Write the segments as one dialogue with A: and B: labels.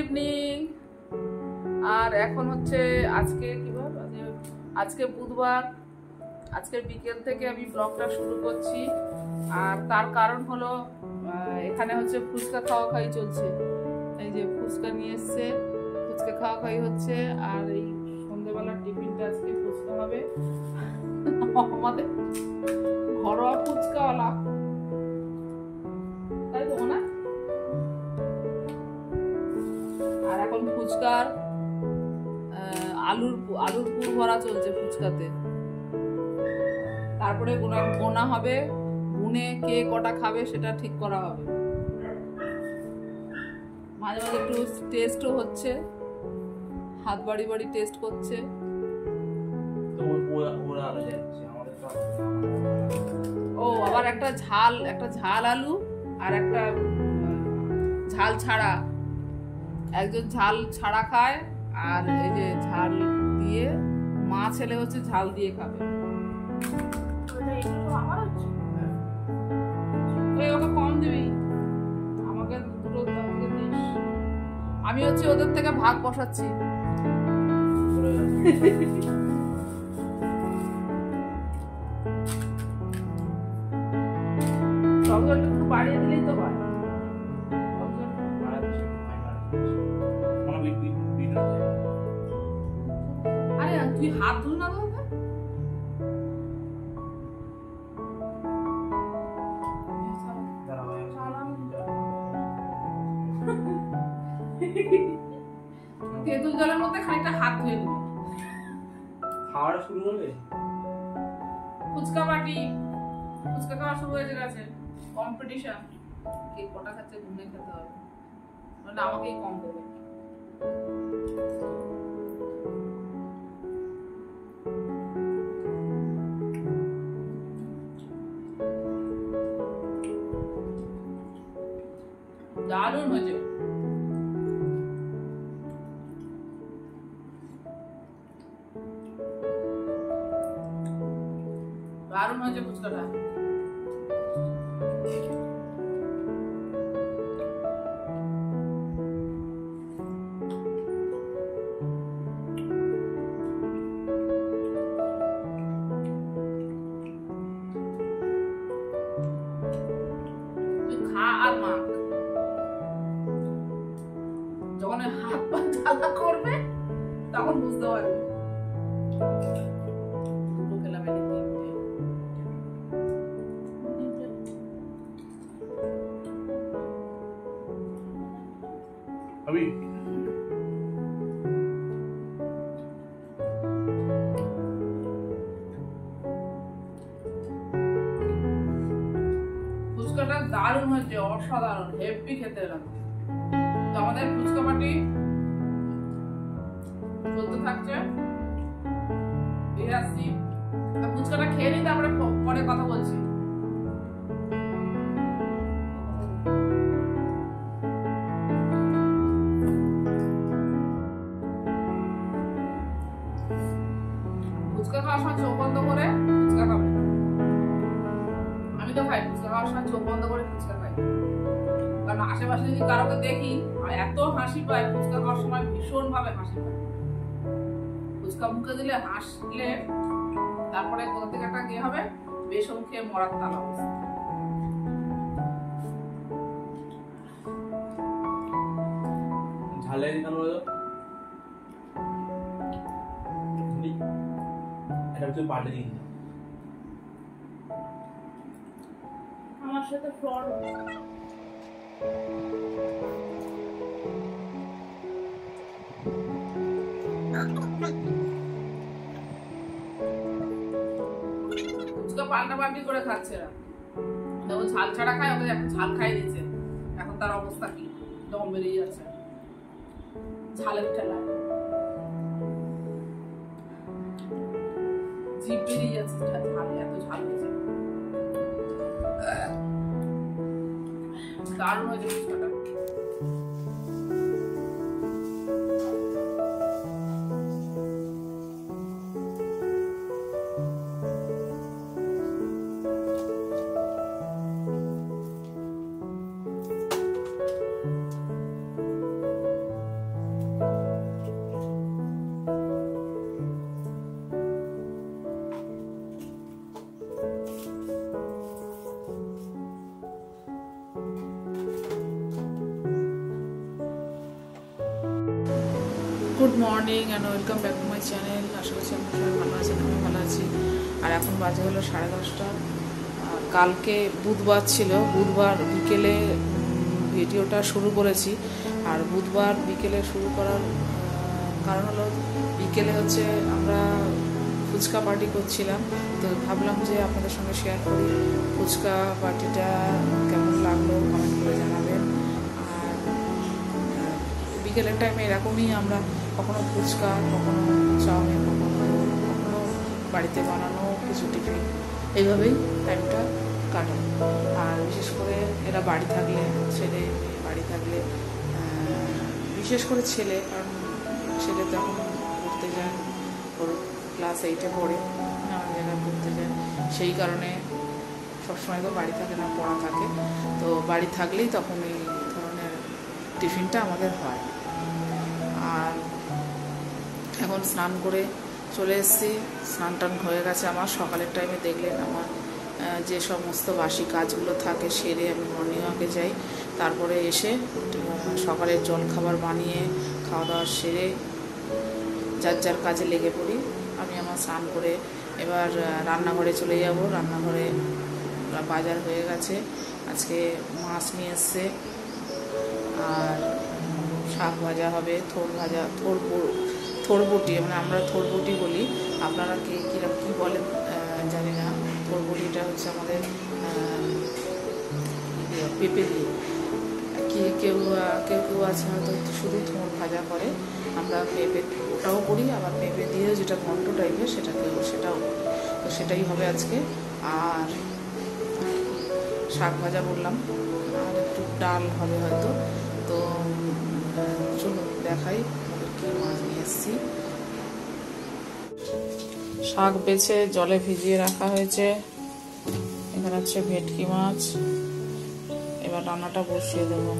A: Evening আর এখন হচ্ছে আজকে কি বার আজকে বুধবার। আজকের বিকেল থেকে আমি ব্লগটা শুরু করছি। আর তার কারণ হলো এখানে হচ্ছে ফুচকা খাওয়া খাই চলছে। এই যে ফুচকা নিয়ে এসছে। ফুচকা খাওয়া খাওয়াই হচ্ছে। আর এই সন্ধ্যেবেলার টিফিনটা আজকে ফুচকা হবে। আমাদের ঘরোয়া ফুচকাওয়ালা। আলুর আলুর পুর ভরা চলছে ফুচকাতে। তারপরে গোনা গোনা হবে গুনে কে কটা খাবে সেটা ঠিক করা হবে। মাঝে মাঝে একটু টেস্টও হচ্ছে হাত বাড়ি বাড়ি টেস্ট করছে।
B: ও-
A: আবার একটা ঝাল একটা ঝাল আলু আর একটা ঝাল ছাড়া। একজন ঝাল ছাড়া খায় আর এই যে ঝাল দিয়ে মা ছেলে হচ্ছে ঝাল দিয়ে খাবে। ওকে কম দিবি। আমাকে দুটো দিস। আমি হচ্ছে ওদের থেকে ভাগ বসাচ্ছি। একটু বাড়িয়ে দিলেই তো হয়। তেঁতুল জলের মধ্যে খানিকটা হাত ধুয়ে দিবি
B: খাওয়াটা শুরু করবে
A: ফুচকা পাটি ফুচকা খাওয়া শুরু হয়ে গেছে। কম্পিটিশন কে কটা খাচ্ছে গুনে খেতে হবে। মানে আমাকেই কম দেবে দারুণ হয়েছে।
B: আমি
A: ফুচকাটা দারুণ হয়েছে অসাধারণ হেভি খেতে লাগছে তো আমাদের ফুচকা পাটি আশেপাশে দেখি এত হাসি পায় ফুচকা খাওয়ার সময় ভীষণ ভাবে হাসি পায়। ফুচকা মুখে দিলে হাসলে তারপরে কোথা থেকে একটা কি হবে? বেসন খেয়ে মরার তাল অবস্থা
B: ঝালে দিতাম এটা তুই পাল্টে দিন।
A: আমার সাথে ফ্রড পাল্টা পাল্টি করে খাচ্ছে এরা। ও ঝাল ছাড়া খায়, ওকে এখন ঝাল খাই দিয়েছে এখন তার অবস্থা কি? দম বেরিয়ে যাচ্ছে। ঝালের ঠেলা। জিভ বেরিয়ে যাচ্ছে, ঝাল, এত ঝাল হয়েছে। দারুণ হয়েছে ফুচকাটা good morning and welcome back to my channel আশা করছি আপনারা সবাই ভালো আছেন আমি ভালো আছি। আর এখন বাজে হলো সাড়ে দশটা। কালকে বুধবার ছিল, বুধবার বিকেলে ভিডিওটা শুরু করেছি। আর বুধবার বিকেলে শুরু করার কারণ হলো বিকেলে হচ্ছে আমরা ফুচকা পার্টি করছিলাম। তো ভাবলাম যে আপনাদের সঙ্গে শেয়ার করি। ফুচকা পার্টিটা কেমন লাগল কমেন্ট করে জানাবেন। আর বিকেলের টাইমে এরকমই আমরা কখনো ফুচকা, কখনো চাউমিন, কখনো কখনো বাড়িতে বানানো কিছু টিফিন। এইভাবেই টাইমটা কাটে আর বিশেষ করে এরা বাড়ি থাকলে, ছেলে বাড়ি থাকলে বিশেষ করে ছেলে, কারণ ছেলে তখন পড়তে যায়, ওর ক্লাস এইটে পড়ে নানা জায়গায় পড়তে যায়। সেই কারণে সবসময় তো বাড়ি থাকে না, পড়া থাকে। তো বাড়ি থাকলেই তখন এই ধরনের টিফিনটা আমাদের হয়। আর এখন স্নান করে চলে এসেছি। স্নান টান হয়ে গেছে। আমার সকালের টাইমে দেখলেন আমার যে সমস্ত বাসি কাজগুলো থাকে সেরে আমি মর্নিং ওয়াকে যাই। তারপরে এসে সকালের জল খাবার বানিয়ে খাওয়া দাওয়া সেরে যার যার কাজে লেগে পড়ি, আমি আমার স্নান করে এবার রান্নাঘরে চলে যাব। রান্নাঘরে বাজার হয়ে গেছে। আজকে মাছ নিয়ে এসছে। আর শাক ভাজা হবে থোর ভাজা থোর বু- থোর বটি মানে আমরা থোর বটি বলি আপনারা কে কীরকম কী বলেন জানি না থোর বটিটা হচ্ছে আমাদের ইয়ে, পেঁপে দিয়ে। কি কেউ কেউ কেউ আছে হয়তো শুধু থোর ভাজা করে আমরা পেঁপে ওটাও করি আবার পেঁপে দিয়ে যেটা ঘন্ট টাইপের সেটা কেউ সেটাও তো সেটাই হবে আজকে। আর শাক ভাজা বললাম আর একটু ডাল হবে হয়তো। তো চলুন দেখাই কি মাছ নিয়ে এসেছি। শাক বেছে জলে ভিজিয়ে রাখা হয়েছে। এখানে হচ্ছে ভেটকি মাছ। এবার রান্নাটা বসিয়ে দেবো।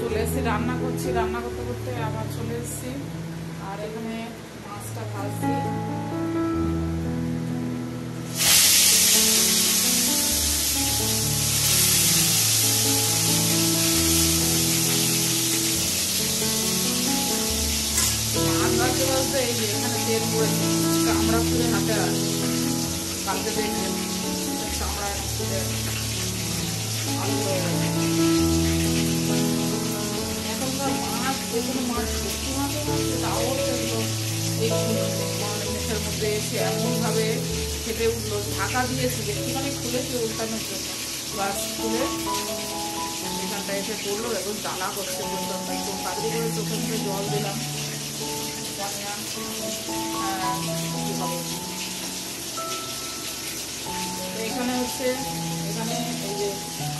A: চলে এসেছি রান্না করছি। রান্না করতে করতে আবার চলে এসেছি। আর এখানে মাছটা ভাজছি। যে এখানে চামড়া খুলে হাতে কালকে দেখবেন চামড়া খুলে এখনকার মাছ যে মাছ সত্যি মানে মধ্যে এসে এমনভাবে ফেটে উঠল ঢাকা দিয়েছি একটুখানি খুলেছি উল্টানোর জন্য বাস খুলে এখানটা এসে পড়ল এখন জ্বালা করছে বললাম একটু কাজে করে চোখে জল দিলাম? এখানে হচ্ছে, এখানে এই যে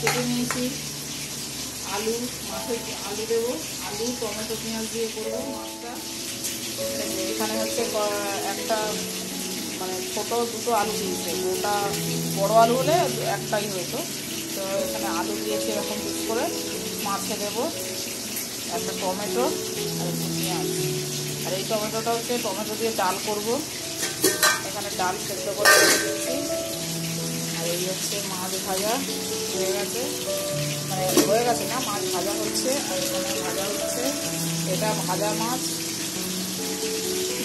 A: কেটে নিয়েছি, আলু, মাছের আলু দেবো, আলু, টমেটো, পেঁয়াজ দিয়ে করব মাছটা। এখানে হচ্ছে একটা মানে ছোট দুটো আলু দিয়েছে, ওটা বড় আলু হলে একটাই হতো। তো এখানে আলু দিয়েছি এরকম পিস করে, মাছে দেবো, একটা টমেটো আর পেঁয়াজ। আর এই টমেটোটা হচ্ছে টমেটো দিয়ে ডাল করব। এখানে ডাল সেদ্ধ করে দিচ্ছি আর এই হচ্ছে মাছ ভাজা। হয়ে গেছে। মানে হয়ে গেছে না, মাছ ভাজা হচ্ছে। আর এখানে ভাজা হচ্ছে। এটা ভাজা মাছ।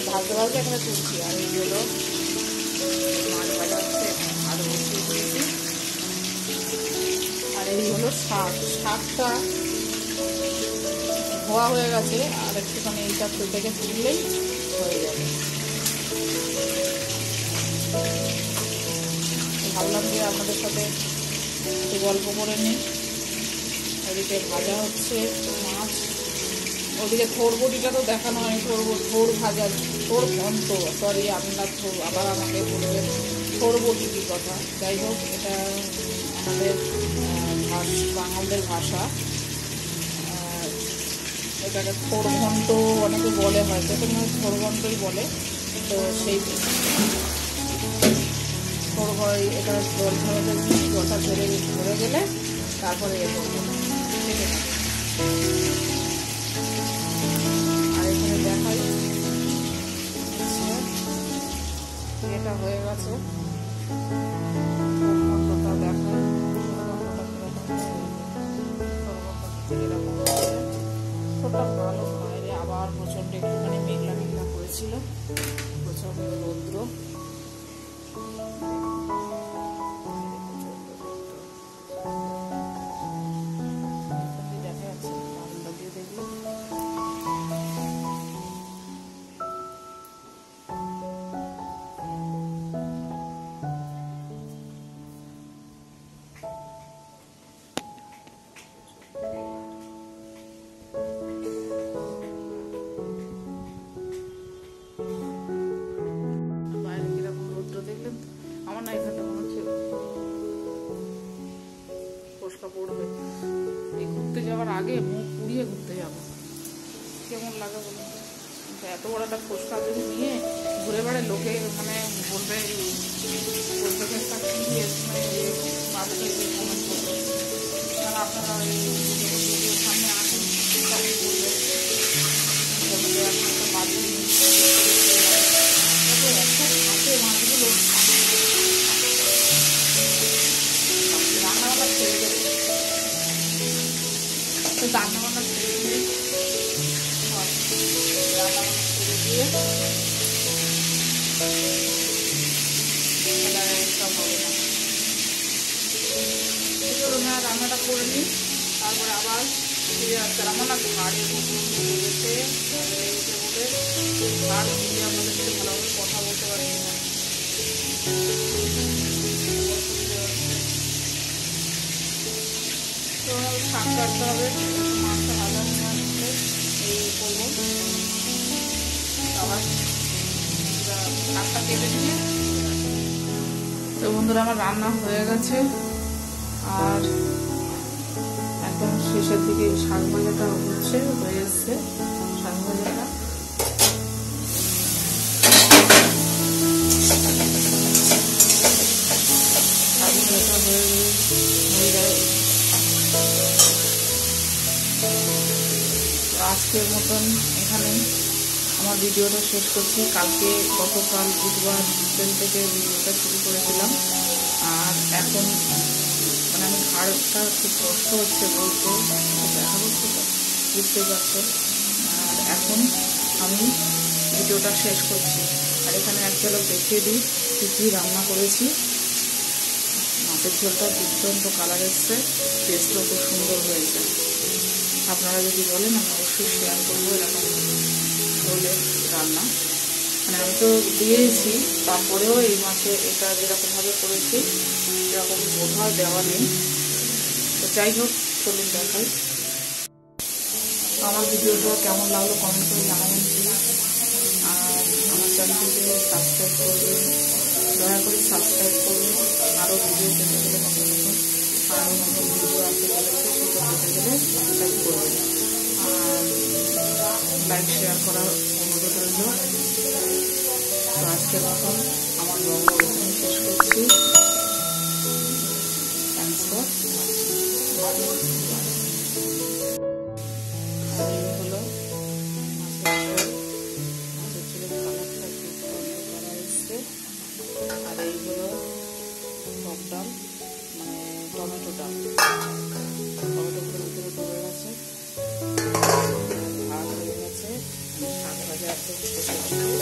A: ভাজতে ভাজতে এখানে তুলছি। আর এই হলো মাছ ভাজা হচ্ছে দিয়েছি। আর এই হলো শাক। শাকটা ধোয়া হয়ে গেছে, আর একটুখানি এইটা থেকে তুললেই হয়ে যাবে ভাবলাম যে আপনাদের সাথে একটু গল্প করে নিই। ওদিকে ভাজা হচ্ছে মাছ। ওদিকে থোর বটিটা তো দেখানো হয় থোর থোর ভাজা, থোর ঘন্ট সরি আপনার থোর আবার আমাকে বলবেন থোর বটি কি কথা। যাই হোক, এটা আমাদের বাঙালদের ভাষা। এটাকে থোর ঘন্ট অনেকে বলে হয়তো তোমরা থোর ঘন্টই বলে। তো সেই থোর ঘর এটা জল ধরে জলটা ঝরে ধরে গেলে তারপরে এ করব। কেটে নেব। আর এখানে দেখাই। এটা হয়ে গেছে। মেঘলা প্রচণ্ড রৌদ্র। এত বড় একটা ফসকা যদি নিয়ে ঘুরে বেড়ে লোকে মানে বলবে বলবে যে একটা কি মানে বাড়িতে কমেন্ট করবে কারণ আপনারা করে নিই তারপরে আবার ফিরে আসতে আমার না ঘাড়ে বসে লেগেছে বলে ঘাড় দিয়ে আপনাদের সাথে ভালোভাবে কথা বলতে পারছি তো শাক কাটতে হবে মাছটা ভালো এই করব। আবার শাকটা কেটে তো বন্ধুরা, আমার রান্না হয়ে গেছে। আর একদম শেষের দিকে শাক ভাজাটা হচ্ছে, হয়ে এসছে শাক ভাজাটা আজকের মতন এখানে আমার ভিডিওটা শেষ করছি। কালকে, গতকাল বুধবার বিকেল থেকে ভিডিওটা শুরু করেছিলাম। আর এখন ঘাড়টা খুব কষ্ট হচ্ছে বলতে দেখা হচ্ছে বুঝতে পারছ। আর এখন আমি ভিডিওটা শেষ করছি। আর এখানে এক ঝলক দেখিয়ে দিই কী কী রান্না করেছি। মাছের ঝোলটা দুর্দান্ত কালার এসছে টেস্টও খুব সুন্দর হয়েছে। আপনারা যদি বলেন, আমি অবশ্যই শেয়ার করব এরকম হলে রান্না। মানে আমি তো দিয়েছি তারপরেও এই মাছে এটা যেরকমভাবে করেছি এরকম কোথাও দেওয়া নেই। যাই হোক, চলুন দেখাই। আমার ভিডিওটা কেমন লাগল কমেন্ট করে জানাবেন প্লিজ আর আমার চ্যানেলটিকে সাবস্ক্রাইব করবেন, দয়া করে সাবস্ক্রাইব করুন আরও ভিডিও পেতে গেলে নতুন আরও নতুন ভিডিও আসতে চলেছে সেটা পেতে গেলে সাবস্ক্রাইব করবেন। আর লাইক শেয়ার করার অনুরোধ রইল। তো আজকের মতন আমার লঙ্গ ডাল মানে টমেটো ডাল। টমেটোগুলো ভিতরে পড়ে গেছে আর হয়ে গেছে শাক ভাজা একদম